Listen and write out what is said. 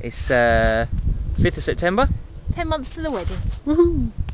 It's uh, 5th of September. 10 months to the wedding. Woohoo!